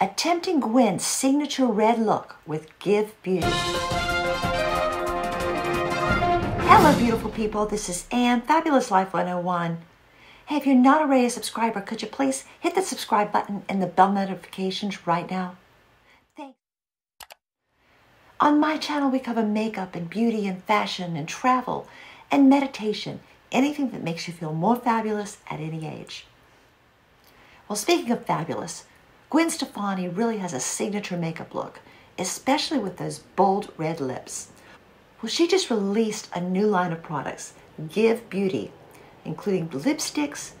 attempting Gwen's signature red look with Give Beauty. Hello, beautiful people. This is Anne, Fabulous Life 101. Hey, if you're not already a subscriber, could you please hit the subscribe button and the bell notifications right now? Thanks. On my channel, we cover makeup and beauty and fashion and travel and meditation, anything that makes you feel more fabulous at any age. Well, speaking of fabulous, Gwen Stefani really has a signature makeup look, especially with those bold red lips. Well, she just released a new line of products, Give Beauty, including lipsticks,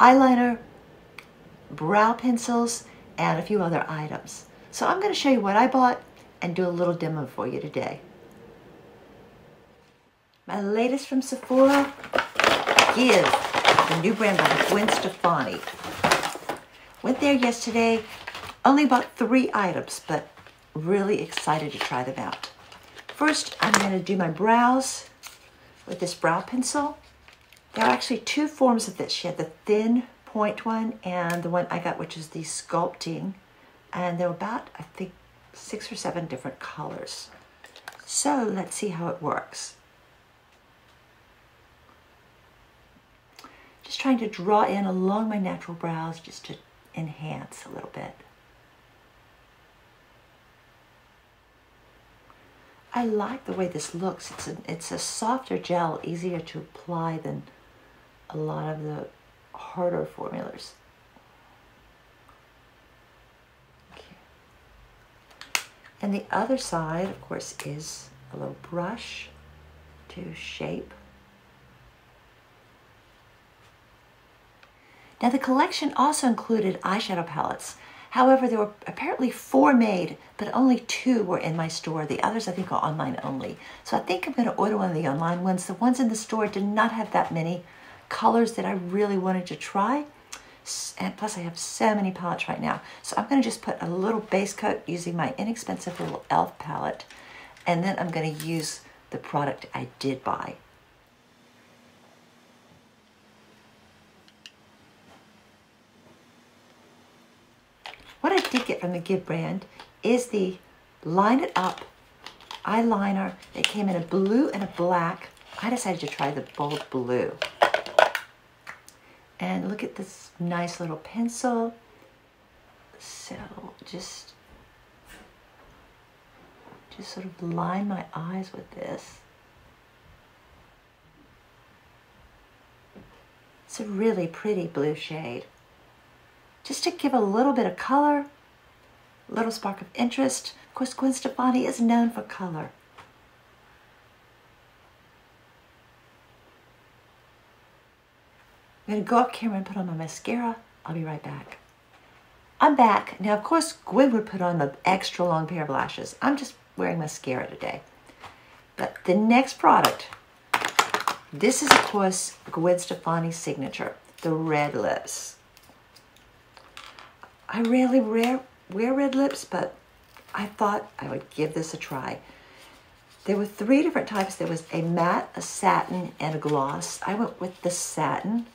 eyeliner, brow pencils, and a few other items. So I'm going to show you what I bought and do a little demo for you today. My latest from Sephora, Give, the new brand by Gwen Stefani. Went there yesterday, only bought three items, but really excited to try them out. First, I'm going to do my brows with this brow pencil. There are actually two forms of this. She had the thin point one and the one I got, which is the sculpting. And they're about, I think, six or seven different colors. So let's see how it works. Just trying to draw in along my natural brows just to enhance a little bit. I like the way this looks. It's a, it's a softer gel, easier to apply than a lot of the harder formulas. And the other side, of course, is a little brush to shape. Now the collection also included eyeshadow palettes. However, there were apparently four made, but only two were in my store. The others I think are online only. So I think I'm going to order one of the online ones. The ones in the store did not have that many colors that I really wanted to try. And plus I have so many palettes right now. So I'm going to just put a little base coat using my inexpensive little e.l.f. palette. And then I'm going to use the product I did buy. What I did get from the Give brand is the Line It Up eyeliner. It came in a blue and a black. I decided to try the bold blue. And look at this nice little pencil. So just, just sort of line my eyes with this. It's a really pretty blue shade. Just to give a little bit of color, a little spark of interest. Of course, Gwen Stefani is known for color. I'm going to go up camera and put on my mascara. I'll be right back. I'm back. Now, of course, Gwen would put on the extra long pair of lashes. I'm just wearing mascara today. But the next product, this is, of course, Gwen Stefani's signature, the red lips. I rarely wear, wear red lips, but I thought I would give this a try. There were three different types. There was a matte, a satin, and a gloss. I went with the satin.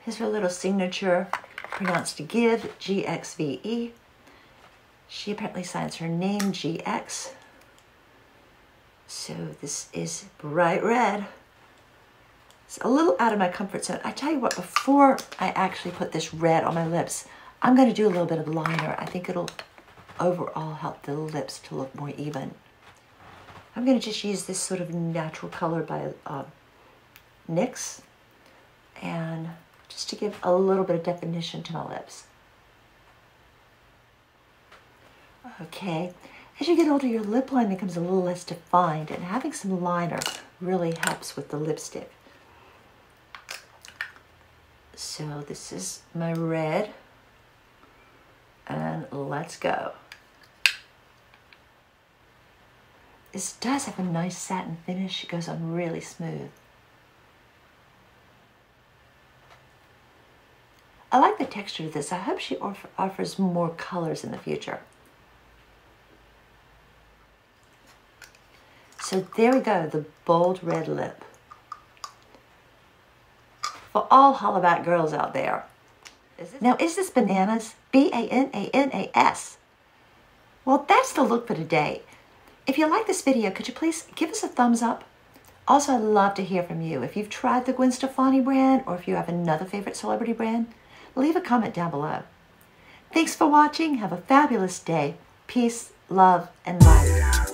Here's her little signature, pronounced to Give, G-X-V-E. She apparently signs her name, GX. So this is bright red. It's a little out of my comfort zone. I tell you what, before I actually put this red on my lips, I'm going to do a little bit of liner. I think it'll overall help the lips to look more even. I'm going to just use this sort of natural color by uh, NYX and just to give a little bit of definition to my lips. Okay, as you get older, your lip line becomes a little less defined, and having some liner really helps with the lipstick. So this is my red, and let's go. This does have a nice satin finish. It goes on really smooth. I like the texture of this. I hope she offer, offers more colors in the future. So there we go, the bold red lip. For all Hollaback girls out there, Now, is this bananas? B A N A N A S. Well, that's the look for today. If you like this video, could you please give us a thumbs up? Also, I'd love to hear from you. If you've tried the Gwen Stefani brand or if you have another favorite celebrity brand, leave a comment down below. Thanks for watching. Have a fabulous day. Peace, love, and light.